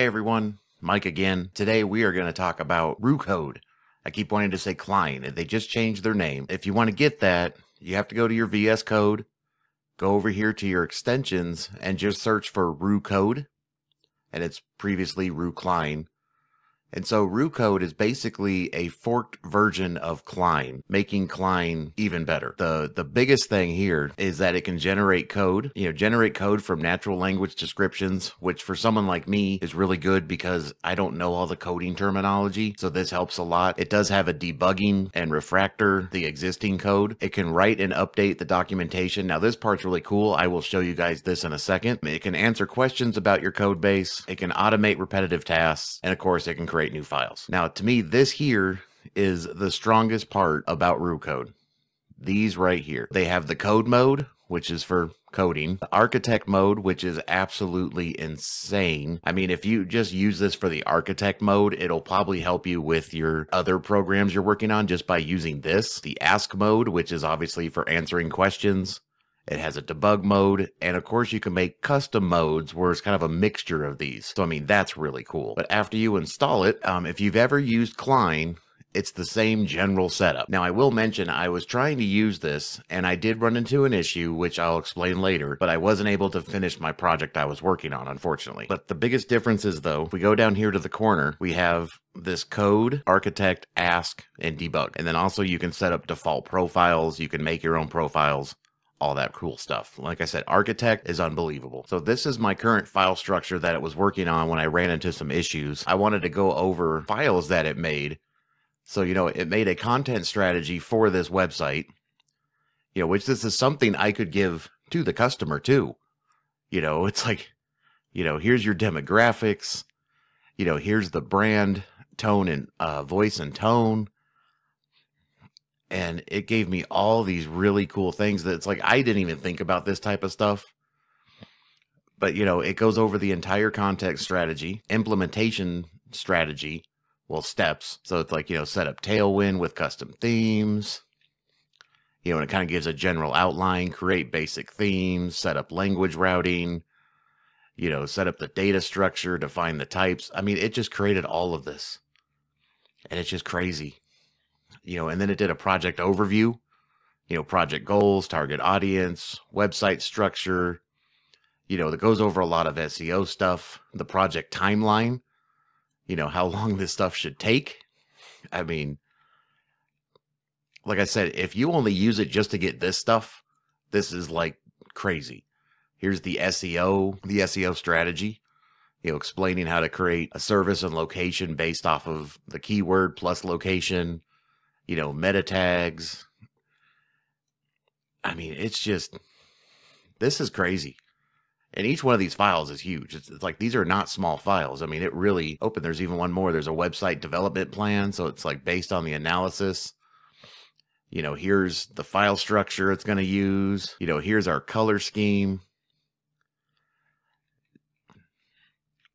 Hey everyone, Mike again. Today we are going to talk about Roo Code. I keep wanting to say Cline. They just changed their name. If you want to get that, you have to go to your VS Code, go over here to your extensions, and just search for Roo Code. And it's previously Roo Cline. And so Roo Code is basically a forked version of Cline, making Cline even better. The the biggest thing here is that it can generate code, you know, generate code from natural language descriptions, which for someone like me is really good because I don't know all the coding terminology. So this helps a lot. It does have a debugging and refactor the existing code. It can write and update the documentation. Now this part's really cool. I will show you guys this in a second. It can answer questions about your code base. It can automate repetitive tasks. And of course, it can create new files. Now, to me, this here is the strongest part about Roo Code. These right here. They have the code mode, which is for coding, the architect mode, which is absolutely insane. I mean, if you just use this for the architect mode, it'll probably help you with your other programs you're working on just by using this. The ask mode, which is obviously for answering questions. It has a debug mode, and of course you can make custom modes where it's kind of a mixture of these. So I mean, that's really cool. But after you install it, um, if you've ever used Cline, it's the same general setup. Now, I will mention I was trying to use this and I did run into an issue, which I'll explain later, but I wasn't able to finish my project I was working on, unfortunately. But the biggest difference is though, if we go down here to the corner, we have this code, architect, ask, and debug. And then also you can set up default profiles. You can make your own profiles all that cool stuff. Like I said, Architect is unbelievable. So this is my current file structure that it was working on when I ran into some issues. I wanted to go over files that it made. So, you know, it made a content strategy for this website, you know, which this is something I could give to the customer too. You know, it's like, you know, here's your demographics, you know, here's the brand, tone and uh, voice and tone and it gave me all these really cool things that it's like I didn't even think about this type of stuff. But you know, it goes over the entire context strategy, implementation strategy, well, steps. So it's like, you know, set up Tailwind with custom themes. You know, and it kind of gives a general outline, create basic themes, set up language routing, you know, set up the data structure, define the types. I mean, it just created all of this. And it's just crazy you know, and then it did a project overview, you know, project goals, target audience, website structure, you know, that goes over a lot of SEO stuff, the project timeline, you know, how long this stuff should take. I mean, like I said, if you only use it just to get this stuff, this is like crazy. Here's the SEO, the SEO strategy, you know, explaining how to create a service and location based off of the keyword plus location, you know, meta tags. I mean, it's just, this is crazy. And each one of these files is huge. It's, it's, like these are not small files. I mean, it really oh, open. There's even one more. There's a website development plan. So it's like based on the analysis. You know, here's the file structure it's going to use. You know, here's our color scheme.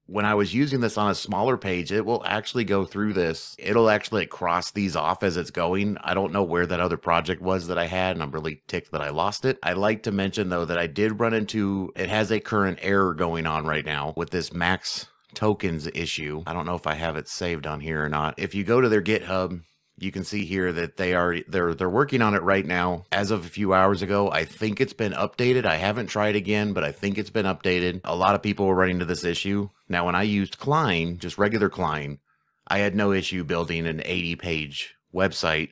When I was using this on a smaller page, it will actually go through this. It'll actually cross these off as it's going. I don't know where that other project was that I had, and I'm really ticked that I lost it. I like to mention though that I did run into it has a current error going on right now with this max tokens issue. I don't know if I have it saved on here or not. If you go to their GitHub, you can see here that they are they're they're working on it right now. As of a few hours ago i think it's been updated. I haven't tried again but i think it's been updated. A lot of people were running into this issue. Now when i used Cline just regular Cline i had no issue building an 80 page website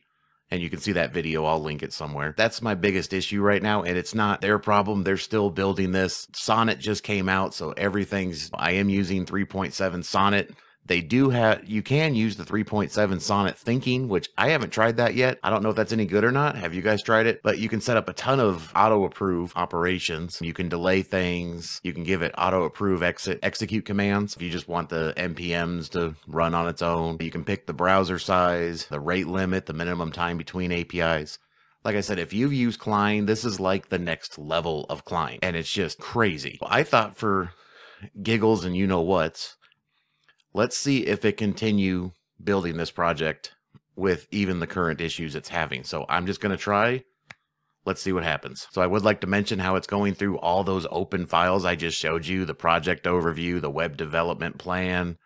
and you can see that video. I'll link it somewhere. That's my biggest issue right now and it's not their problem. They're still building this. Sonnet just came out so everything's i am using 3.7 sonnet they do have, you can use the 3.7 Sonnet Thinking, which I haven't tried that yet. I don't know if that's any good or not. Have you guys tried it? But you can set up a ton of auto approve operations. You can delay things. You can give it auto approve exit execute commands if you just want the NPMs to run on its own. You can pick the browser size, the rate limit, the minimum time between APIs. Like I said, if you've used Cline, this is like the next level of Cline, and it's just crazy. I thought for giggles and you know what's, let's see if it continue building this project with even the current issues it's having. So I'm just going to try let's see what happens. So I would like to mention how it's going through all those open files I just showed you, the project overview, the web development plan.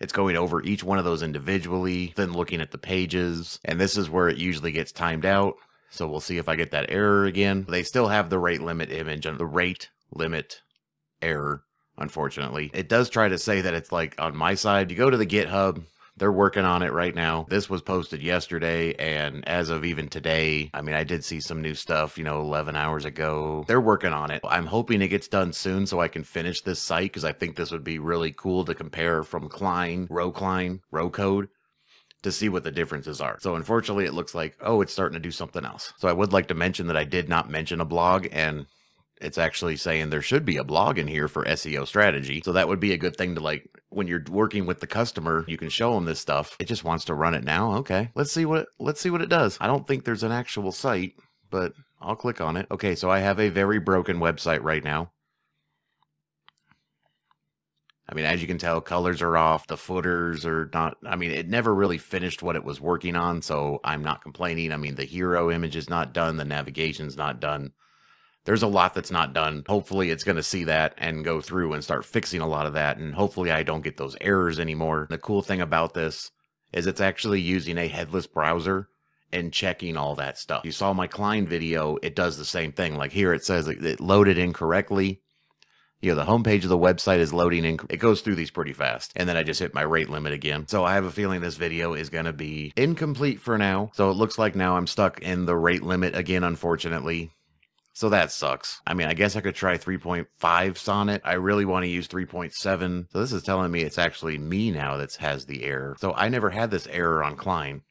It's going over each one of those individually, then looking at the pages. And this is where it usually gets timed out. So we'll see if I get that error again. They still have the rate limit image and the rate limit error, unfortunately. It does try to say that it's like on my side. You go to the GitHub, they're working on it right now. This was posted yesterday, and as of even today, I mean, I did see some new stuff, you know, 11 hours ago. They're working on it. I'm hoping it gets done soon so I can finish this site because I think this would be really cool to compare from Cline, row Rocline, Roo Code to see what the differences are. So unfortunately, it looks like, oh, it's starting to do something else. So I would like to mention that I did not mention a blog and it's actually saying there should be a blog in here for SEO strategy. So that would be a good thing to like when you're working with the customer, you can show them this stuff. It just wants to run it now. Okay. Let's see what let's see what it does. I don't think there's an actual site, but I'll click on it. Okay, so I have a very broken website right now. I mean, as you can tell, colors are off, the footers are not, I mean, it never really finished what it was working on, so I'm not complaining. I mean, the hero image is not done, the navigation's not done there's a lot that's not done. Hopefully, it's going to see that and go through and start fixing a lot of that. And hopefully, I don't get those errors anymore. The cool thing about this is it's actually using a headless browser and checking all that stuff. You saw my Cline video, it does the same thing. Like here, it says it loaded incorrectly. You know, the homepage of the website is loading in. It goes through these pretty fast. And then I just hit my rate limit again. So I have a feeling this video is going to be incomplete for now. So it looks like now I'm stuck in the rate limit again, unfortunately. So that sucks. I mean, I guess I could try 3.5 Sonnet. I really want to use 3.7. So this is telling me it's actually me now that has the error. So I never had this error on Cline.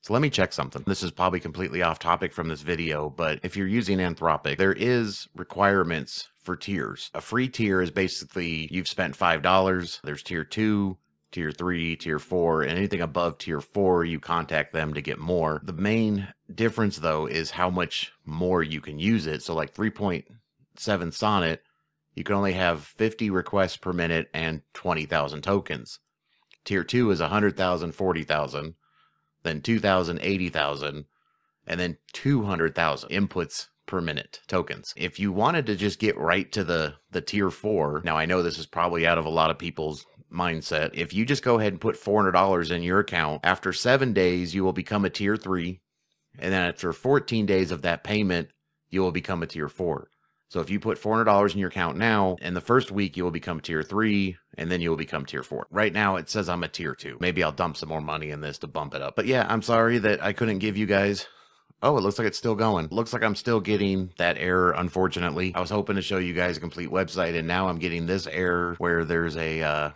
So let me check something. This is probably completely off topic from this video, but if you're using Anthropic, there is requirements for tiers. A free tier is basically you've spent $5. There's tier two, tier three, tier four, and anything above tier four, you contact them to get more. The main difference though is how much more you can use it. So like 3.7 Sonnet, you can only have 50 requests per minute and 20,000 tokens. Tier two is 100,000, 40,000, then 2,000, 80,000, and then 200,000 inputs per minute tokens. If you wanted to just get right to the the tier 4, now I know this is probably out of a lot of people's mindset. If you just go ahead and put $400 in your account, after 7 days you will become a tier 3, and then after 14 days of that payment, you will become a tier 4. So if you put $400 in your account now, in the first week you will become tier 3 and then you will become tier 4. Right now it says I'm a tier 2. Maybe I'll dump some more money in this to bump it up. But yeah, I'm sorry that I couldn't give you guys Oh, it looks like it's still going. Looks like I'm still getting that error, unfortunately. I was hoping to show you guys a complete website, and now I'm getting this error where there's a, uh,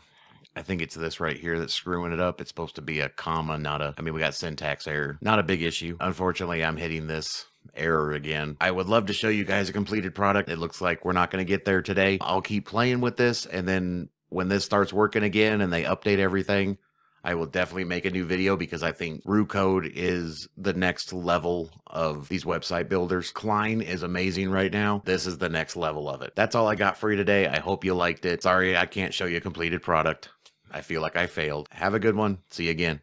I think it's this right here that's screwing it up. It's supposed to be a comma, not a, I mean, we got syntax error. Not a big issue. Unfortunately, I'm hitting this error again. I would love to show you guys a completed product. It looks like we're not going to get there today. I'll keep playing with this, and then when this starts working again and they update everything, I will definitely make a new video because I think Code is the next level of these website builders. Cline is amazing right now. This is the next level of it. That's all I got for you today. I hope you liked it. Sorry I can't show you a completed product. I feel like I failed. Have a good one. See you again.